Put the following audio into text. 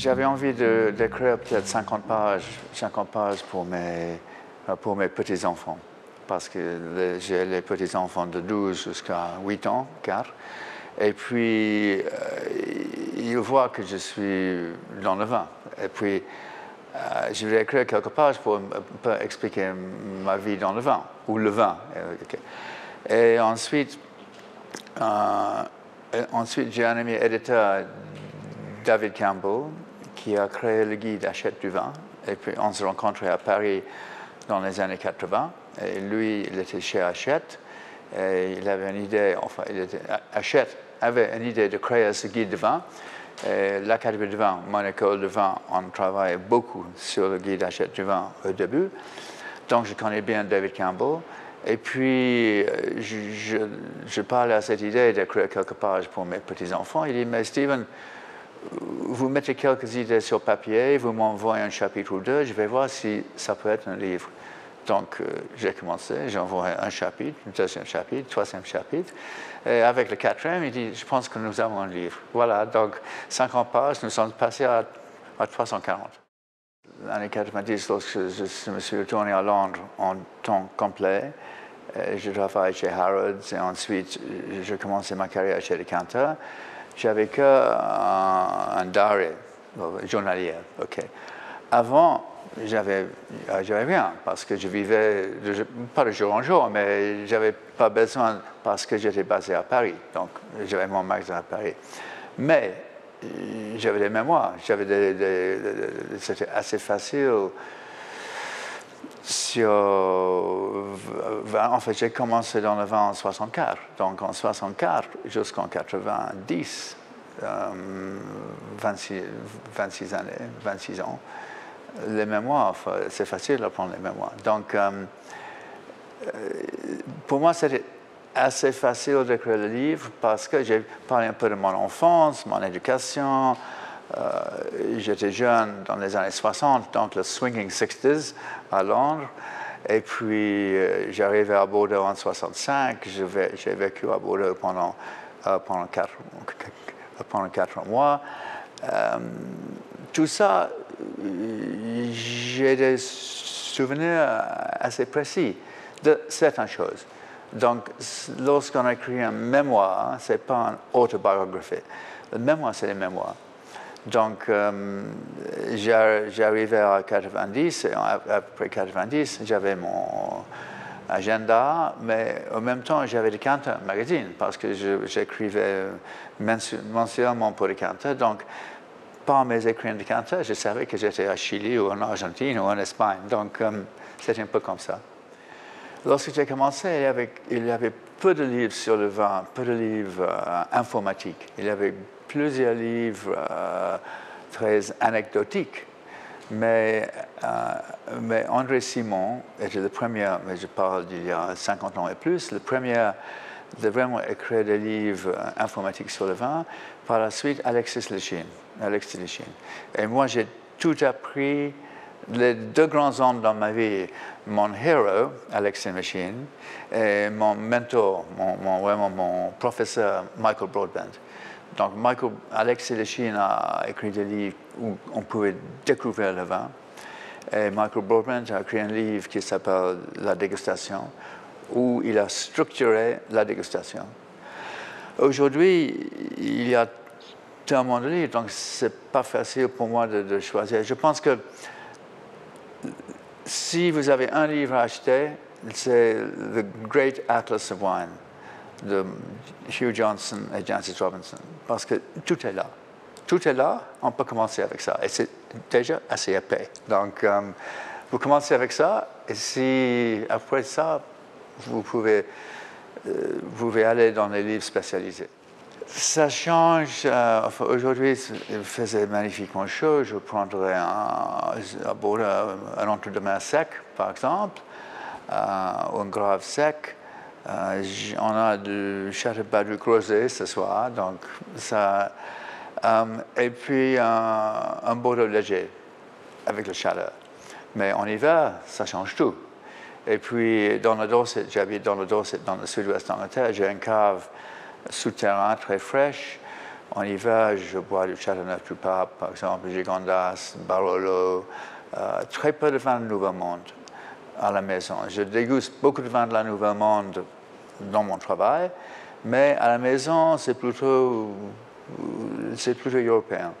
J'avais envie d'écrire peut-être 50 pages, 50 pages pour mes, pour mes petits-enfants, parce que j'ai les petits-enfants de 12 jusqu'à 8 ans, 4. Et puis, euh, ils voient que je suis dans le vin. Et puis, euh, je vais écrire quelques pages pour expliquer ma vie dans le vin, ou le vin. Et ensuite, euh, ensuite j'ai un ami éditeur, David Campbell, qui a créé le guide Achète du vin. Et puis, on s'est rencontrés à Paris dans les années 80. Et lui, il était chez Hachette. Et il avait une idée, enfin, il Hachette avait une idée de créer ce guide de vin. L'Académie de vin, mon école de vin, on travaillait beaucoup sur le guide Hachette du vin au début. Donc, je connais bien David Campbell. Et puis, je, je, parlais à cette idée d'écrire quelques pages pour mes petits-enfants. Il dit, mais Steven, vous mettez quelques idées sur papier, vous m'envoyez un chapitre ou deux, je vais voir si ça peut être un livre. Donc, euh, j'ai commencé, j'ai envoyé un chapitre, un deuxième chapitre, troisième chapitre. Et avec le quatrième, il dit, je pense que nous avons un livre. Voilà, donc 50 pages, nous sommes passés à, à 340. L'année 90, lorsque je, me suis retourné à Londres en temps complet, je travaillais chez Harrods et ensuite j'ai commencé ma carrière chez Decanter j'avais que un, un journalier. ok. Avant, j'avais, j'avais rien parce que je vivais, pas de jour en jour, mais j'avais pas besoin parce que j'étais basé à Paris. Donc, j'avais mon magasin à Paris. Mais j'avais des mémoires, j'avais c'était assez facile. Sur, en fait, j'ai commencé dans le vin en 64. Donc, en 64 jusqu'en 90, 26, 26 années, 26 ans, les mémoires, c'est facile d'apprendre les mémoires. Donc, euh, euh, pour moi, c'était assez facile d'écrire le livre parce que j'ai parlé un peu de mon enfance, mon éducation. Euh, j'étais jeune dans les années 60, donc le swinging 60s à Londres. Et puis, j'arrivais à Bordeaux en 65. J'ai vécu à Bordeaux pendant, quatre, pendant quatre mois. tout ça, j'ai des souvenirs assez précis de certaines choses. Donc, lorsqu'on écrit un mémoire, ce n'est pas une autobiographie. Le mémoire, c'est les mémoires. Donc, euh, j'arrivais à 90, et après 90, j'avais mon agenda, mais en même temps, j'avais Decanter Magazine, parce que j'écrivais mensuellement pour Decanter. Donc, par mes écrits de je savais que j'étais à Chili ou en Argentine ou en Espagne. Donc, euh, c'était un peu comme ça. Lorsque j'ai commencé, il y, avait, peu de livres sur le vin, peu de livres euh, informatiques. Il y avait plusieurs livres euh, très anecdotiques. Mais, mais, André Simon était le premier, mais je parle d'il y a 50 ans et plus, le premier de vraiment écrire des livres informatiques sur le vin. Par la suite, Alexis Lechine. Alexis Lechine. Et moi, j'ai tout appris. Les deux grands hommes dans ma vie, mon héros, Alexis Lechine, et mon mentor, mon, vraiment mon professeur, Michael Broadbent. Donc, Michael, Alexis a écrit des livres où on pouvait découvrir le vin. Et Michael Broadbent a écrit un livre qui s'appelle La dégustation, où il a structuré la dégustation. Aujourd'hui, il y a tellement de livres, donc c'est pas facile pour moi de, choisir. Je pense que si vous avez un livre à acheter, c'est The Great Atlas of Wine de Hugh Johnson et Jancis Robinson, parce que tout est là. Tout est là, on peut commencer avec ça. Et c'est déjà assez épais. Donc, euh, vous commencez avec ça, et si après ça, vous pouvez, euh, vous pouvez aller dans les livres spécialisés. Ça change. Euh, aujourd'hui, il faisait magnifiquement chaud. Je prendrais un, un entre-deux-mains sec, par exemple, euh, ou un grave sec. on a du Château du Crozet ce soir, donc ça. et puis un, un Bordeaux léger avec le chaleur. Mais en hiver, ça change tout. Et puis, dans le Dorset, j'habite dans le Dorset, dans le sud-ouest d'Angleterre, j'ai une cave souterrain très fraîche En hiver, je bois du Châteauneuf du Pape, par exemple, Gigondas, Barolo, euh, très peu de vin de Nouveau Monde à la maison. Je déguste beaucoup de vin de la Nouveau Monde dans mon travail, mais à la maison, c'est plutôt, c'est plutôt européen.